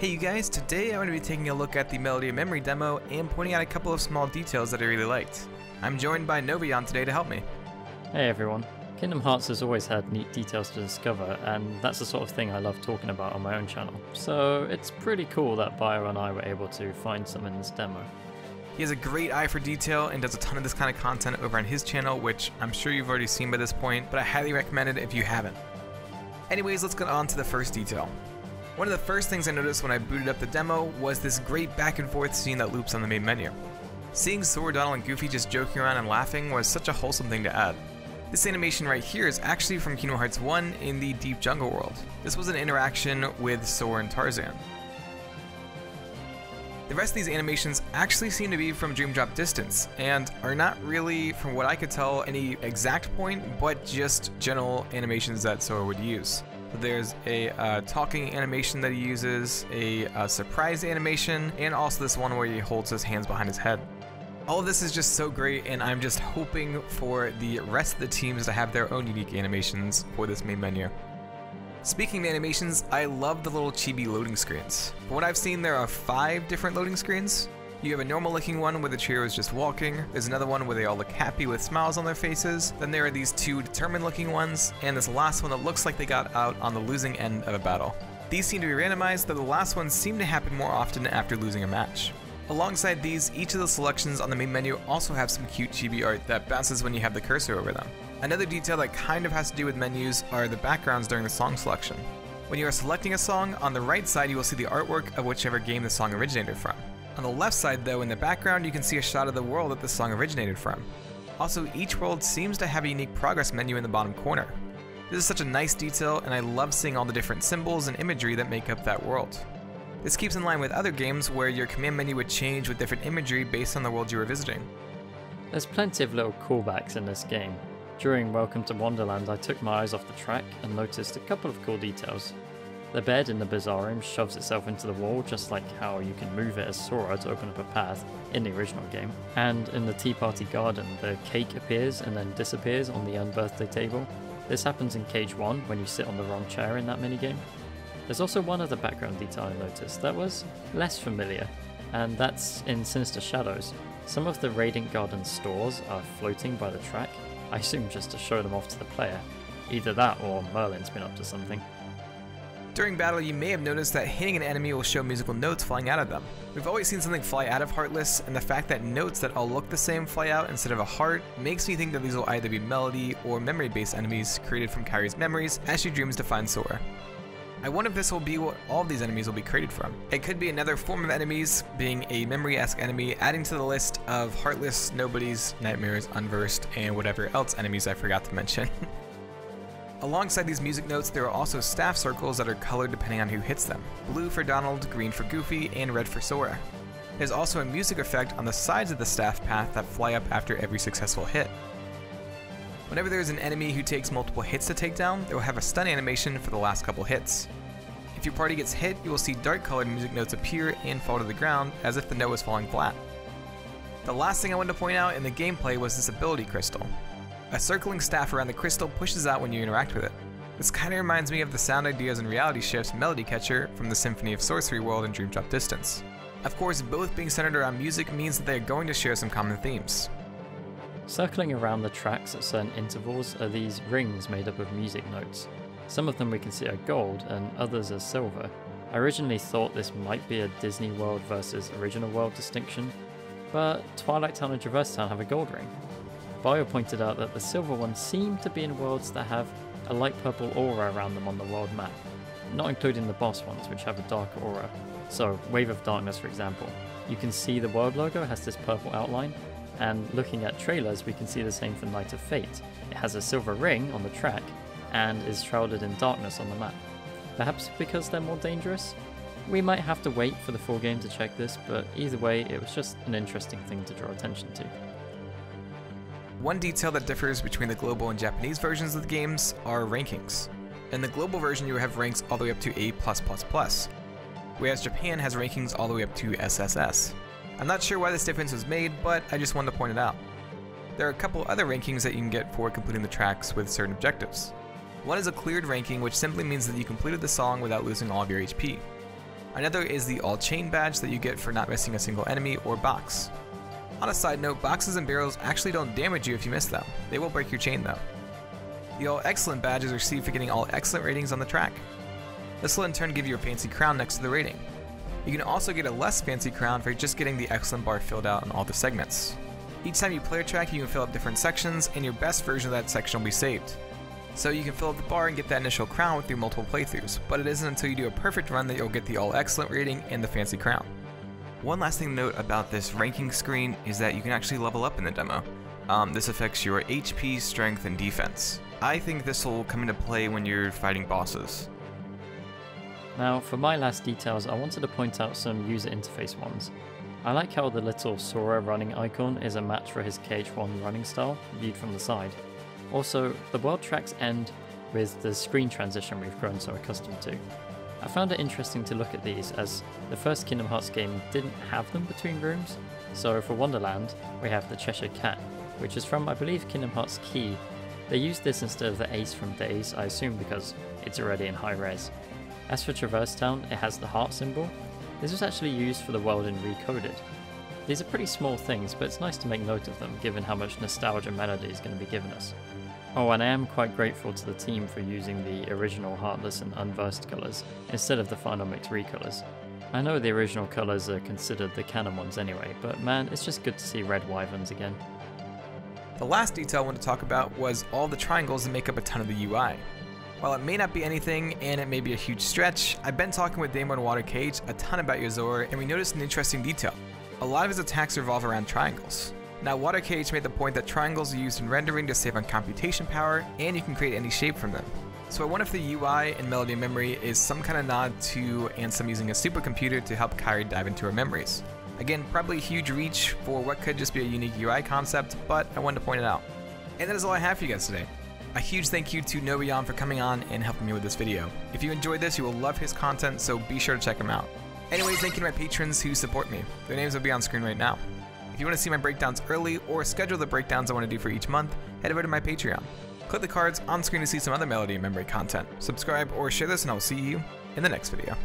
Hey you guys, today I'm going to be taking a look at the Melody of Memory demo and pointing out a couple of small details that I really liked. I'm joined by Novayon today to help me. Hey everyone. Kingdom Hearts has always had neat details to discover, and that's the sort of thing I love talking about on my own channel. So it's pretty cool that Bio and I were able to find some in this demo. He has a great eye for detail and does a ton of this kind of content over on his channel, which I'm sure you've already seen by this point, but I highly recommend it if you haven't. Anyways, let's get on to the first detail. One of the first things I noticed when I booted up the demo was this great back and forth scene that loops on the main menu. Seeing Sora, Donald, and Goofy just joking around and laughing was such a wholesome thing to add. This animation right here is actually from Kingdom Hearts 1 in the Deep Jungle World. This was an interaction with Sora and Tarzan. The rest of these animations actually seem to be from Dream Drop Distance, and are not really, from what I could tell, any exact point, but just general animations that Sora would use. There's a uh, talking animation that he uses, a, a surprise animation, and also this one where he holds his hands behind his head. All of this is just so great, and I'm just hoping for the rest of the teams to have their own unique animations for this main menu. Speaking of animations, I love the little chibi loading screens. From what I've seen, there are five different loading screens, you have a normal looking one where the trio is just walking, there's another one where they all look happy with smiles on their faces, then there are these two determined looking ones, and this last one that looks like they got out on the losing end of a battle. These seem to be randomized, though the last ones seem to happen more often after losing a match. Alongside these, each of the selections on the main menu also have some cute chibi art that bounces when you have the cursor over them. Another detail that kind of has to do with menus are the backgrounds during the song selection. When you are selecting a song, on the right side you will see the artwork of whichever game the song originated from. On the left side though, in the background, you can see a shot of the world that the song originated from. Also, each world seems to have a unique progress menu in the bottom corner. This is such a nice detail, and I love seeing all the different symbols and imagery that make up that world. This keeps in line with other games where your command menu would change with different imagery based on the world you were visiting. There's plenty of little callbacks in this game. During Welcome to Wonderland, I took my eyes off the track and noticed a couple of cool details. The bed in the Bizarre Room shoves itself into the wall, just like how you can move it as Sora to open up a path in the original game. And in the Tea Party Garden, the cake appears and then disappears on the unbirthday table. This happens in KH1 when you sit on the wrong chair in that minigame. There's also one other background detail I noticed that was less familiar, and that's in Sinister Shadows. Some of the Radiant Garden stores are floating by the track, I assume just to show them off to the player. Either that or Merlin's been up to something. During battle, you may have noticed that hitting an enemy will show musical notes flying out of them. We've always seen something fly out of Heartless, and the fact that notes that all look the same fly out instead of a heart makes me think that these will either be melody or memory-based enemies created from Kairi's memories as she dreams to find Sora. I wonder if this will be what all these enemies will be created from. It could be another form of enemies, being a memory-esque enemy, adding to the list of Heartless, Nobodies, Nightmares, Unversed, and whatever else enemies I forgot to mention. Alongside these music notes, there are also staff circles that are colored depending on who hits them. Blue for Donald, green for Goofy, and red for Sora. There's also a music effect on the sides of the staff path that fly up after every successful hit. Whenever there is an enemy who takes multiple hits to take down, they will have a stun animation for the last couple hits. If your party gets hit, you will see dark colored music notes appear and fall to the ground as if the note was falling flat. The last thing I wanted to point out in the gameplay was this ability crystal. A circling staff around the crystal pushes out when you interact with it. This kinda reminds me of the Sound Ideas and Reality Shifts Melody Catcher from the Symphony of Sorcery world in Dream Drop Distance. Of course, both being centered around music means that they are going to share some common themes. Circling around the tracks at certain intervals are these rings made up of music notes. Some of them we can see are gold and others are silver. I originally thought this might be a Disney World versus Original World distinction, but Twilight Town and Traverse Town have a gold ring, Bio pointed out that the silver ones seem to be in worlds that have a light purple aura around them on the world map, not including the boss ones, which have a darker aura. So, Wave of Darkness, for example. You can see the world logo has this purple outline, and looking at trailers, we can see the same for Night of Fate. It has a silver ring on the track, and is shrouded in darkness on the map. Perhaps because they're more dangerous? We might have to wait for the full game to check this, but either way, it was just an interesting thing to draw attention to. One detail that differs between the global and Japanese versions of the games are rankings. In the global version, you have ranks all the way up to A+++, whereas Japan has rankings all the way up to SSS. I'm not sure why this difference was made, but I just wanted to point it out. There are a couple other rankings that you can get for completing the tracks with certain objectives. One is a cleared ranking, which simply means that you completed the song without losing all of your HP. Another is the all chain badge that you get for not missing a single enemy or box. On a side note, boxes and barrels actually don't damage you if you miss them. They will break your chain though. The all excellent badge is received for getting all excellent ratings on the track. This will in turn give you a fancy crown next to the rating. You can also get a less fancy crown for just getting the excellent bar filled out on all the segments. Each time you play a track, you can fill up different sections, and your best version of that section will be saved. So you can fill up the bar and get that initial crown with your multiple playthroughs, but it isn't until you do a perfect run that you'll get the all excellent rating and the fancy crown. One last thing to note about this ranking screen is that you can actually level up in the demo. Um, this affects your HP, strength, and defense. I think this will come into play when you're fighting bosses. Now, for my last details, I wanted to point out some user interface ones. I like how the little Sora running icon is a match for his KH1 running style, viewed from the side. Also, the world tracks end with the screen transition we've grown so accustomed to. I found it interesting to look at these as the first Kingdom Hearts game didn't have them between rooms, so for Wonderland, we have the Cheshire Cat, which is from, I believe, Kingdom Hearts Key. They used this instead of the Ace from Days, I assume because it's already in high res. As for Traverse Town, it has the heart symbol. This was actually used for the world in Recoded. These are pretty small things, but it's nice to make note of them given how much nostalgia Melody is going to be giving us. Oh, and I am quite grateful to the team for using the original Heartless and Unversed colours instead of the Final Mix recolours. I know the original colours are considered the canon ones anyway, but man, it's just good to see red wyverns again. The last detail I want to talk about was all the triangles that make up a ton of the UI. While it may not be anything and it may be a huge stretch, I've been talking with Damon Water Cage a ton about Yozora and we noticed an interesting detail. A lot of his attacks revolve around triangles. Now Water Cage made the point that triangles are used in rendering to save on computation power and you can create any shape from them. So I wonder if the UI in Melody Memory is some kind of nod to Ansem using a supercomputer to help Kairi dive into her memories. Again, probably a huge reach for what could just be a unique UI concept, but I wanted to point it out. And that is all I have for you guys today. A huge thank you to Novayon for coming on and helping me with this video. If you enjoyed this, you will love his content, so be sure to check him out. Anyways, thank you to my patrons who support me. Their names will be on screen right now. If you want to see my breakdowns early or schedule the breakdowns I want to do for each month, head over to my Patreon. Click the cards on screen to see some other Melody and Memory content. Subscribe or share this and I will see you in the next video.